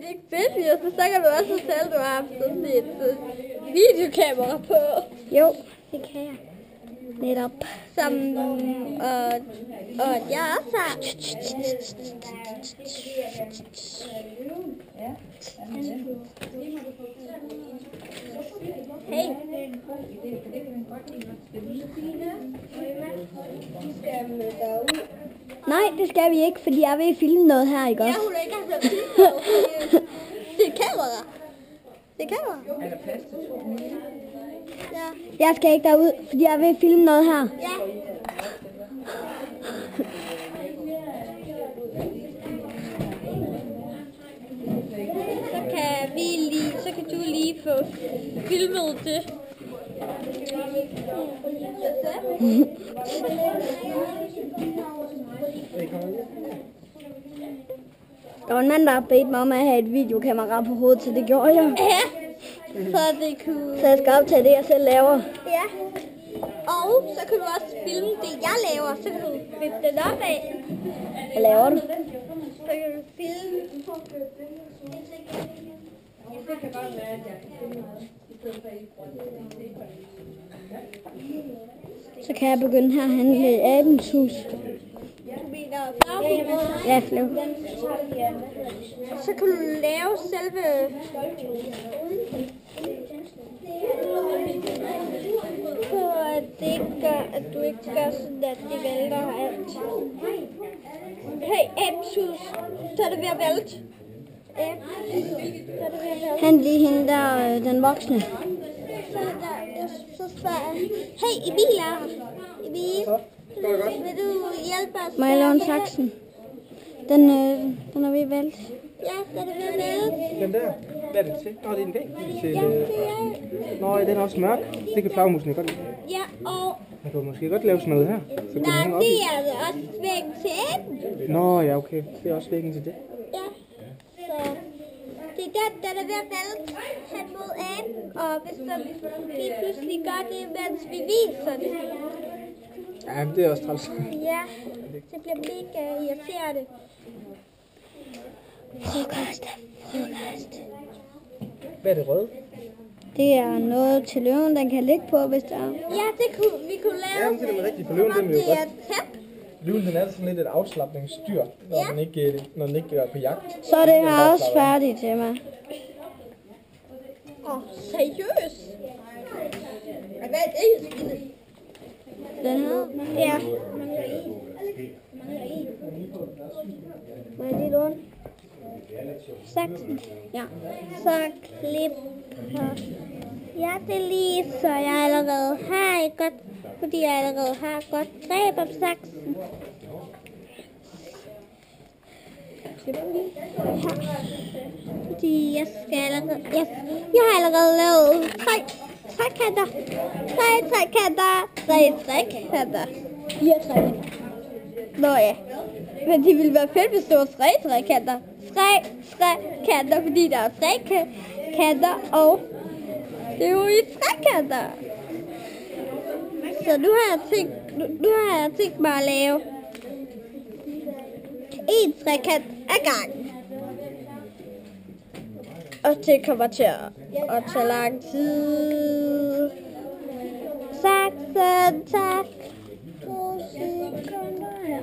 det ikke fedt, Jens? Så kan du også fortælle, at du har haft sådan et øh, videokamera på. Jo, det kan jeg. Netop. Som, og, og jeg også har. Hey. Nej, det skal vi ikke, fordi jeg vil filme noget her, ikke Ja, også? hun er ikke engang filmet. Det er kamera. Det er kamera. Ja. Jeg skal ikke derud, fordi jeg vil filme noget her. Ja. Så kan vi lige, så kan du lige få filmet det. Der var en mand, der har bedt mig om at have et videokamera på hovedet, så det gjorde jeg. Ja. Så det kunne... Så jeg skal optage det, jeg selv laver. Ja. Og så kan du også filme det, jeg laver. Så kan du vippe den op af. Hvad laver du? Så kan du filme. Så kan jeg begynde her at handle i Abens hus. Ja, flev. Så kan du lave selve... Så at det ikke gør, at du ikke gør sådan, at det vælter alt. Hey, Absus, så er det ved at vælte. Er. Han lige hende der, øh, den voksne. Så, der, så spørger jeg, hey, Emil er her. Emil, vil du hjælpe os? Må jeg låne saksen? Den, øh, den er ved at vælte. Ja, så er ved at vælte. Den der, hvad er det til? Nå, det er en væg til... Ja, øh, det er Nå, ja, den er også mørk. Det kan flagmusen godt lide. Ja, og Man kan måske godt lave sådan noget her. Så kan man nej, det er det også væk til enden. Nå, ja, okay. Det er også væggen til det. Ja, så det er den, den er ved at vælte hen mod enden. Og hvis der lige pludselig gør det, mens vi viser det, Ja, men det er også træls. ja, det bliver mega irriterende. Frokost. Frokost. Hvad er det røde? Det er noget til løven, den kan ligge på, hvis der er. Ja, det kunne vi kunne lave. Ja, men det er rigtigt, for løven, den vil jo det er godt-. Løven, den er sådan lidt et afslappningsdyr, når, Ja. den ikke, øh, når den ikke er på jagt. Så er det her også færdigt til mig. Åh, oh, seriøst? Hvad er det, Josefine? Den Må jeg lige låne? Saksen. Ja. Så klip her. Ja, det lige, så jeg allerede har et godt, fordi jeg allerede har godt greb om saksen. Klipper. Her. Fordi jeg skal allerede, jeg, jeg har allerede lavet tre trekanter. Tre trekanter. Tre trekanter. Fire træk. Nå ja. Men det ville være fedt, hvis det var tre trekanter. Tre trekanter, fordi der er tre ka- kanter, og det er jo i trekanter. Så nu har jeg tænkt, nu, nu har jeg tænkt mig at lave en trekant ad gangen. Og det kommer til at, at tage lang tid. Saksen, tak. To sekunder her.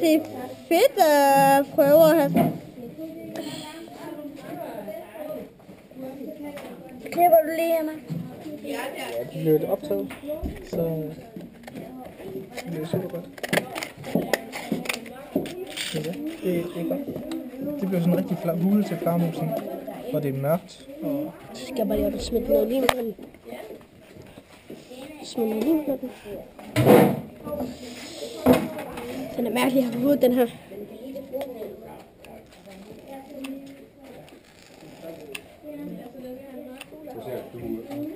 Det er fedt at prøve at have... Klipper du lige, Emma? Ja, det bliver et optaget, så det er super godt. Ja, det, det er godt. Det bliver sådan en rigtig fla- hule til flagmusen, hvor det er mørkt. Og Så skal jeg bare lige op og smide noget lim på den. Smide noget lim på den. Den er mærkelig at have på hovedet, den her.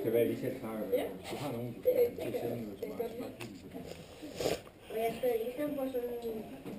Kan være lige selv snakke med. Hvis du har nogen, du kan sende noget, som er smart. Den er...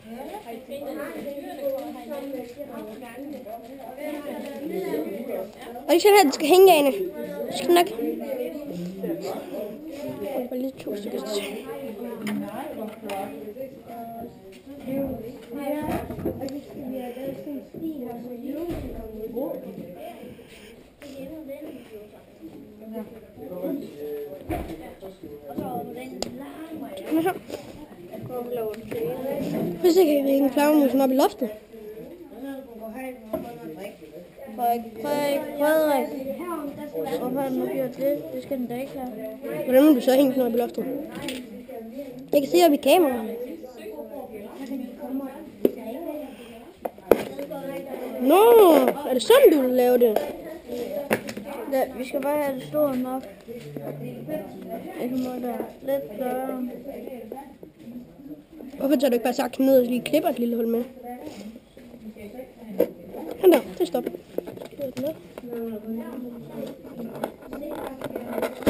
Og lige er sådan her, den skal hænge af. Det skal nok. Jeg bare lige to stykker til. Hvis ikke kan vi hænge flagermusen op i loftet. Frederik, Frederik, Frederik. Hvorfor har du gjort det? Det skal den da ikke have. Hvordan vil du så hænge den op i loftet? Jeg kan se op i kameraet. Nå, er det sådan, du vil lave det? Ja, vi skal bare have det stort nok. Det må der. lidt større. Hvorfor tager du ikke bare sagt ned og lige klipper et lille hul med? Han der, det stop.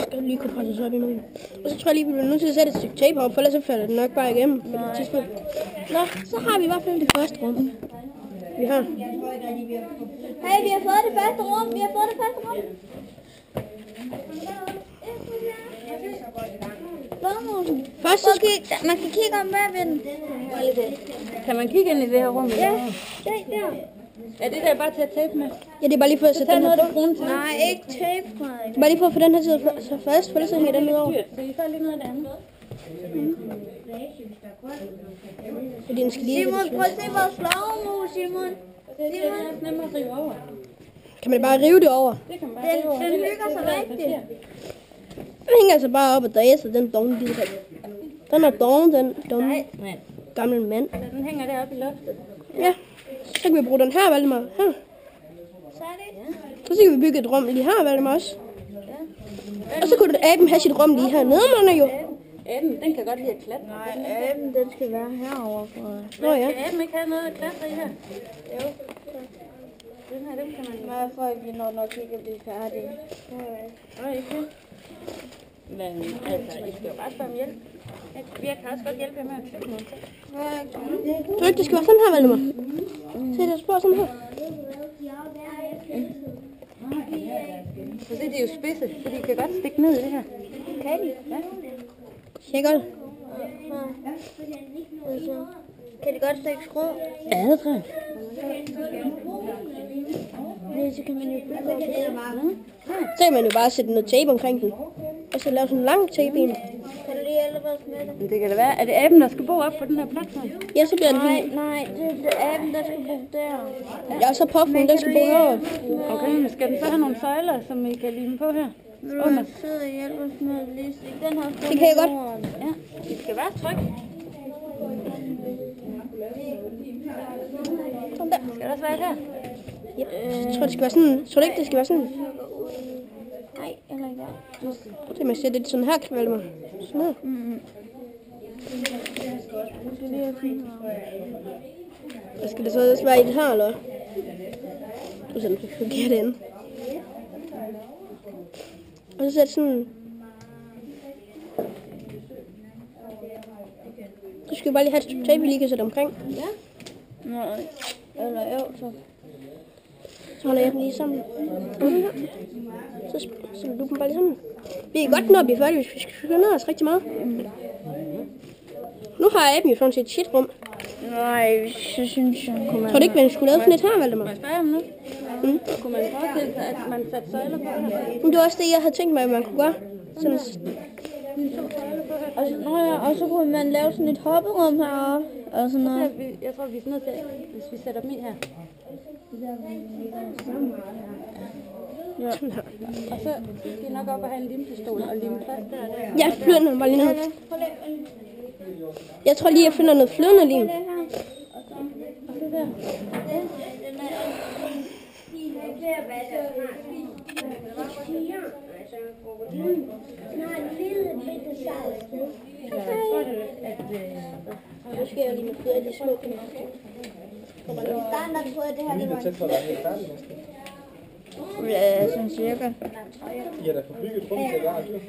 Skal du lige kunne presse sig op i munden. Og så tror jeg lige, vi bliver nødt til at sætte et stykke tape op, for ellers så falder det nok bare igennem på det tidspunkt. Nå, så har vi i hvert fald det første rum. Vi har. Hey, vi har fået det første rum. Vi har fået det første rum. Først så skal Man kan kigge om bagved den. Kan man kigge ind i det her rum? Ja, se der. Er det der bare til at tape med? Ja, det er bare lige for at sætte den her på. Nej, ikke tape, Frederik. Bare lige for at få den her til at så fast, for ellers så hænger den ned over. Så I får lige noget af det andet. Fordi den skal lige... Simon, prøv at se vores flagermus, Simon. Det er nemmere at rive over. Kan man bare rive det over? Det kan man bare Den, rive over. den Det er hygger sig rigtigt. Den hænger altså bare op og dræser, den dogne lille her. Den er doven, den dogne gamle mand. Så den hænger deroppe i loftet. Ja, så kan vi bruge den her, Valdemar. Her. Så kan vi bygge et rum lige her, Valdemar også. Og så kunne du aben have sit rum lige hernede, man jo. Aben, den kan godt lide at klatre. Nej, aben, den skal være herovre. Nå ja. Kan aben ikke have noget at klatre i her? Jo. Den her, dem kan man Nej, Frederik, vi når nok ikke at blive færdige. Nå, ikke det? Men altså, I skal jo bare spørge om hjælp. Jeg, jeg kan også godt hjælpe jer med at købe noget. Tror du ikke, det skal være sådan her, Valdemar? Se, der spor sådan her. Så det er jo spidse, så de kan godt stikke ned i det her. Kan de? Ja. Altså, kan de godt stikke skrå? Ja, det tror jeg. Så kan man jo bare sætte noget tape omkring den. Så lave sådan en lang i den. Kan du lige hjælpe os med det? Men det kan da være. Er det aben, der skal bo op på den her platform? Ja, så bliver den Nej, nej, det er det aben, der skal bo der. Ja, så påfuglen, den skal bo heroppe. Okay, men skal den så have nogle søjler, som I kan lime på her? Vil du være sød og hjælpe os med at lige stikke den her Det kan jeg godt. Ja, I skal være trygge. Sådan der. Skal der også være her? Ja. Jeg tror, det skal være sådan. Tror du ikke, det skal være sådan? Prøv at ikke der. Så man sætte det sådan her, Valdemar. Sådan her. Hvad skal det så også være i det her, eller? Du ser den forkert ind. Og så sæt sådan... Så skal vi bare lige have et stykke tape, vi lige kan sætte omkring. Ja. Nej, eller jo, så. Så holder jeg dem lige sammen. Så sætter du dem bare lige sammen. Vi kan godt nå at blive færdige, hvis vi skal skynde os rigtig meget. Nu har aben jo sådan set shit rum. Nej, så synes jeg, kunne man... Tror du ikke, man skulle lave sådan et her, Valdemar? Må jeg spørge om nu? Mm. Kunne man forestille sig, at man satte søjler på her? Men det var også det, jeg havde tænkt mig, at man kunne gøre. Sådan, Og så, nå ja, og så kunne man lave sådan et hopperum heroppe. Og sådan noget. jeg tror, vi er nødt til, hvis vi sætter dem i her. Her. Og så skal I nok op og have en limpistol og lime fast der. og der. Jeg flytter bare lige. Jeg tror lige, jeg finder noget flydende lim. Og det der. Skal jeg lige med flere af de små knapper. Kommer lige starten, der tror jeg, det her Vi det er var tæt på at være helt færdige næsten. Ja, sådan cirka. Har da fået bygget et rum til hver dyr.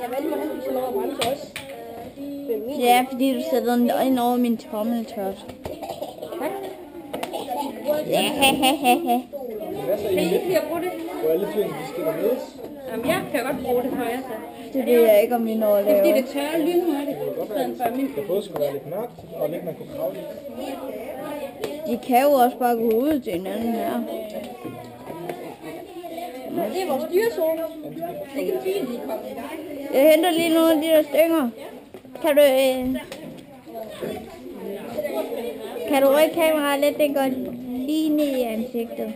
Jeg mig næsten sådan over bremse også. Ja, fordi du sætter den ind over min tommeltot. Ja, ha, ha, ha, ha. Kan I at bruge det? hvor alle dyrene de skal mødes? Jamen, jeg kan godt bruge det jer, så. Det ved jeg ikke, om vi når at Det er fordi, lave. det tørrer lynhurtigt, i stedet for min. Det både skulle være lidt mørkt, og lidt man kunne kravle i. De kan jo også bare gå ud til hinanden her. Det er vores dyresone. Jeg henter lige nogle af de der stænger. Kan du... Øh... Kan du rykke kameraet lidt? Det går lige ned i ansigtet.